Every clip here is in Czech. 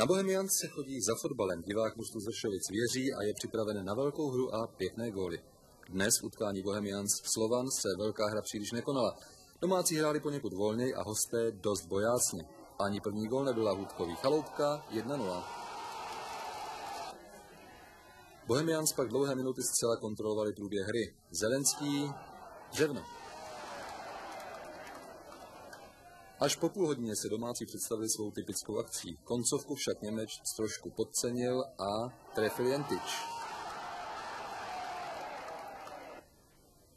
Na Bohemians se chodí za fotbalem. Divák mužstvu Zršovic věří a je připraven na velkou hru a pěkné góly. Dnes v utkání Bohemians Slovan se velká hra příliš nekonala. Domácí hráli poněkud volněji a hosté dost bojácně. Ani první gól nebyla Hůdkový chaloupka 1-0. Bohemians pak dlouhé minuty zcela kontrolovali průběh hry. Zelenský, Ževno. Až po půl hodině se domácí představili svou typickou akcí. Koncovku však Němec trošku podcenil a trefil Jentič.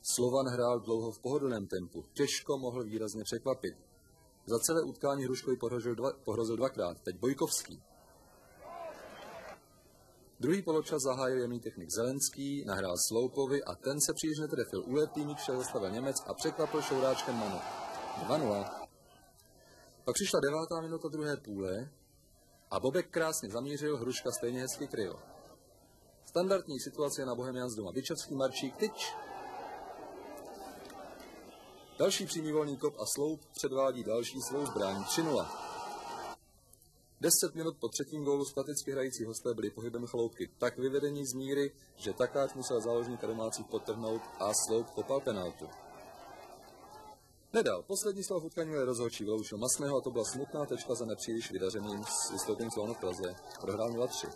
Slovan hrál dlouho v pohodlném tempu. Těžko mohl výrazně překvapit. Za celé utkání Hruškovi pohrozil, dva, pohrozil dvakrát, teď Bojkovský. Druhý poločas zahájil jemný technik Zelenský, nahrál Sloupovi a ten se příliš netrefil. Uletý míč však zastavil Němec a překvapil šouráčkem Manu. 2-0. Pak přišla devátá minuta druhé půle a Bobek krásně zamířil, Hruška stejně hezky kryl. Standardní situace na Bohemians doma. Byčovský Marčík, tyč. Další přímý volný kop a sloup předvádí další svou zbraň 3-0. Deset minut po třetím gólu staticky hrající hosté byli pohybem chloupky tak vyvedení z míry, že takáč musel záložníka domácích potrhnout a sloup kopal penaltu. Nedal. Poslední slovo v utkání měl rozhodčí vyloučil Masného a to byla smutná tečka za nepříliš vydařeným vystoupením Slovanu v Praze. Prohrál 0-3.